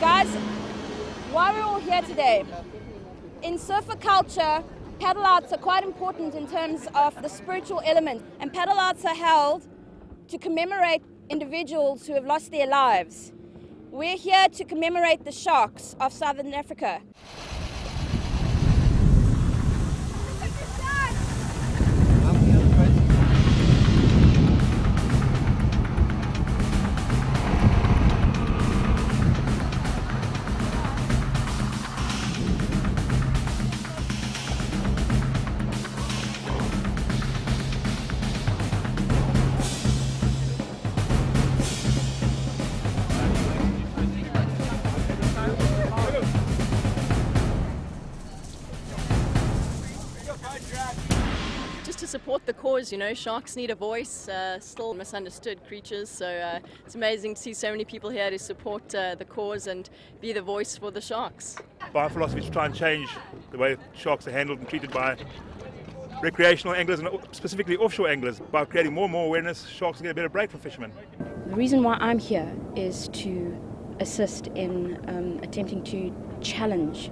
Guys, why are we're all here today? In surfer culture, paddle outs are quite important in terms of the spiritual element, and paddle outs are held to commemorate individuals who have lost their lives. We're here to commemorate the sharks of Southern Africa. Just to support the cause. You know, sharks need a voice, uh, still misunderstood creatures. So uh, it's amazing to see so many people here to support uh, the cause and be the voice for the sharks. Our philosophy is to try and change the way sharks are handled and treated by recreational anglers and specifically offshore anglers. By creating more and more awareness, sharks will get a better break for fishermen. The reason why I'm here is to assist in um, attempting to challenge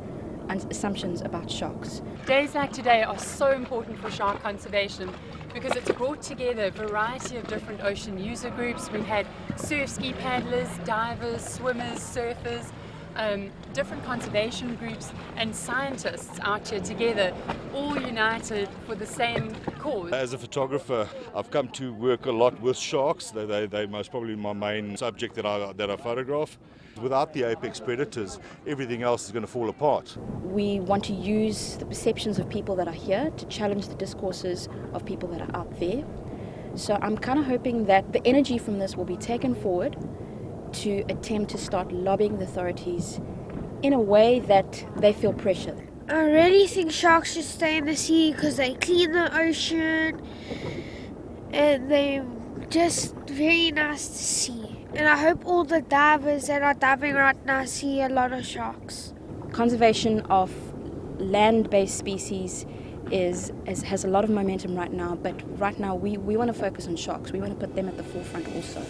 un- assumptions about sharks. Days like today are so important for shark conservation because it's brought together a variety of different ocean user groups. We've had surf ski paddlers, divers, swimmers, surfers, um, different conservation groups and scientists out here together, all united for the same cause. As a photographer, I've come to work a lot with sharks. They, they, they're most probably my main subject that I, that I photograph. Without the apex predators, everything else is going to fall apart. We want to use the perceptions of people that are here to challenge the discourses of people that are out there. So I'm kind of hoping that the energy from this will be taken forward to attempt to start lobbying the authorities in a way that they feel pressure. I really think sharks should stay in the sea because they clean the ocean and they're just very nice to see. And I hope all the divers that are diving right now see a lot of sharks. Conservation of land-based species is, is has a lot of momentum right now, but right now we, we want to focus on sharks. We want to put them at the forefront also.